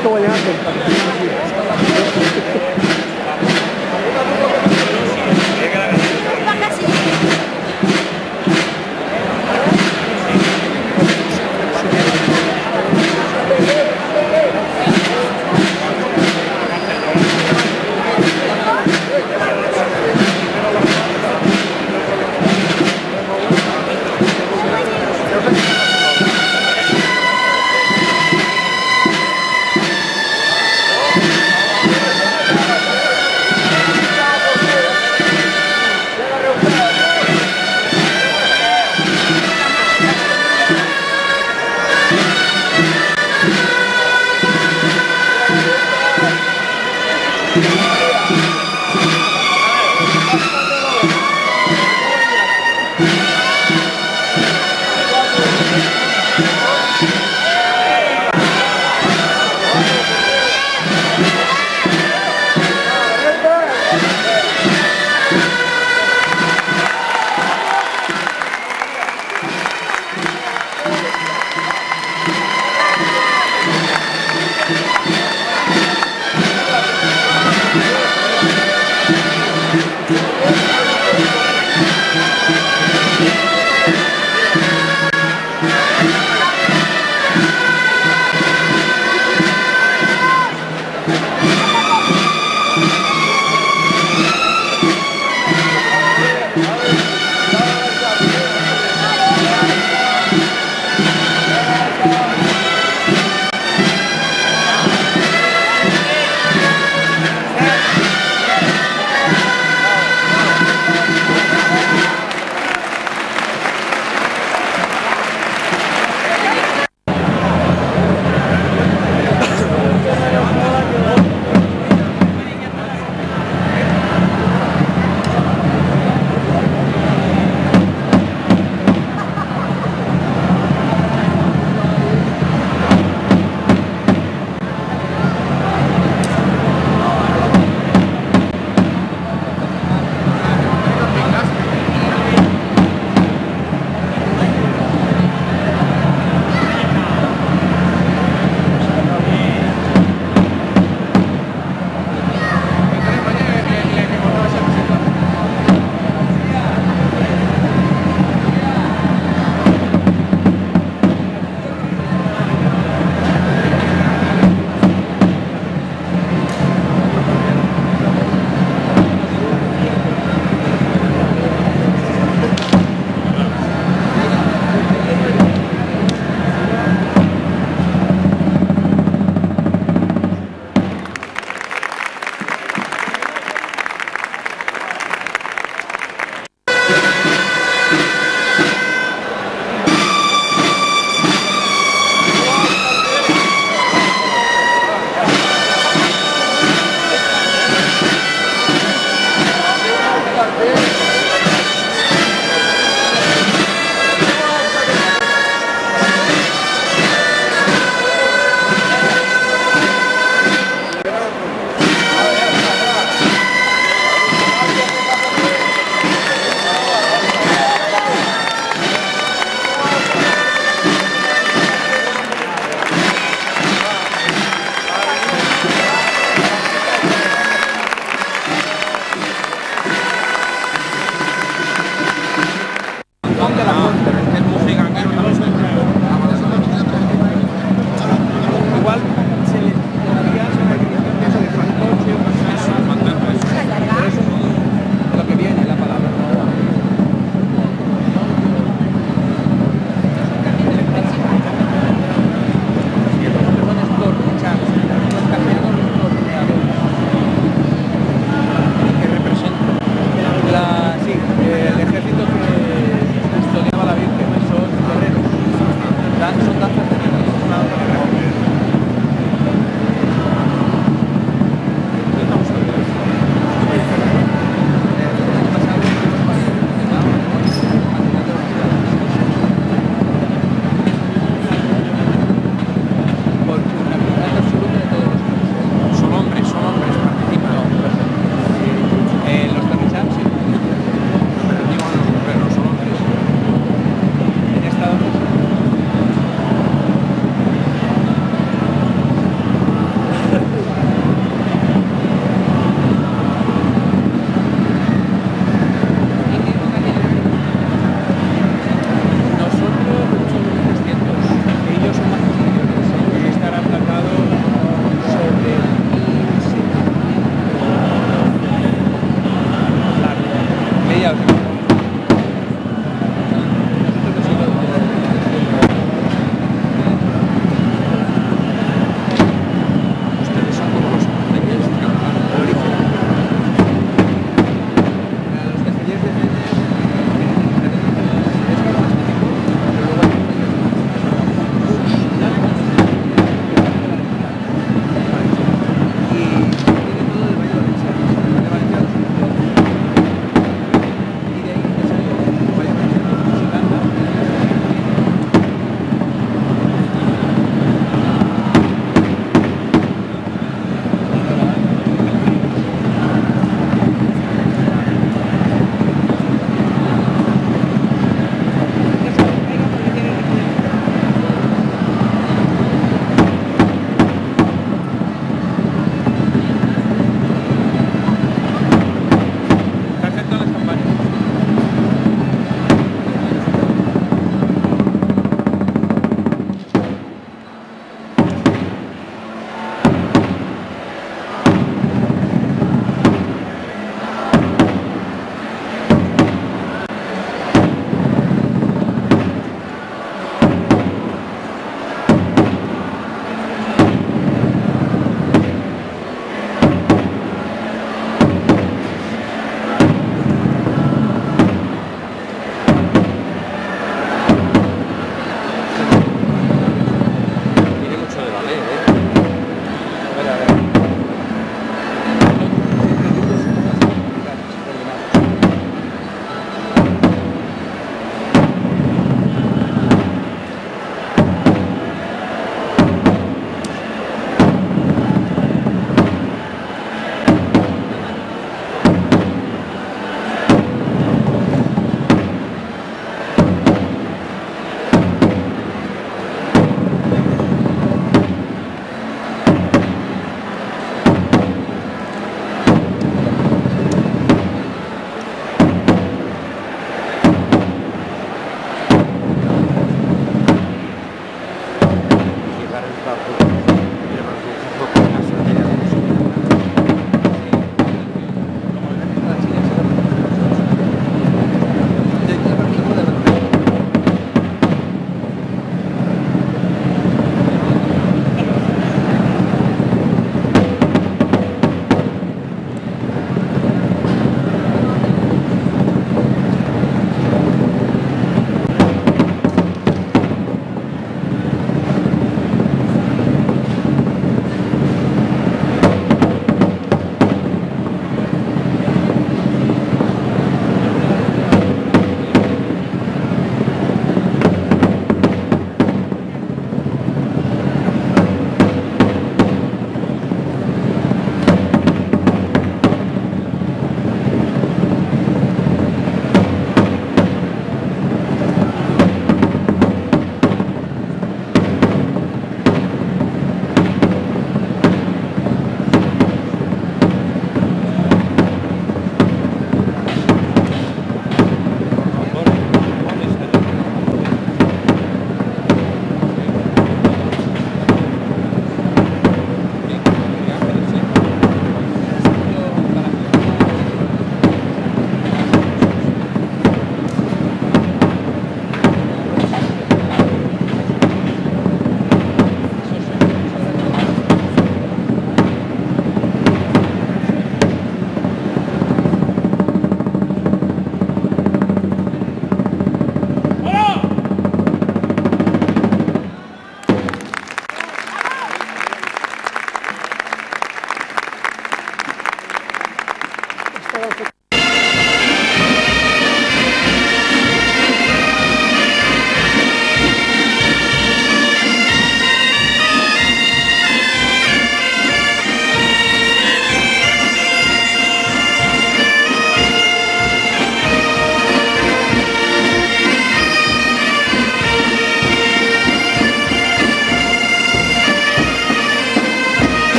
estou olhando.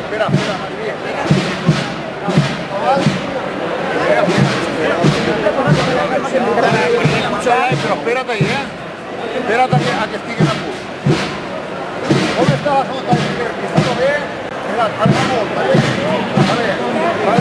Espera, espera, espera, espera. Espera, espera. Escucha, eh, però espera't ahí, eh. Espera't a que, a que estiguen està la sota de? Vale, vale.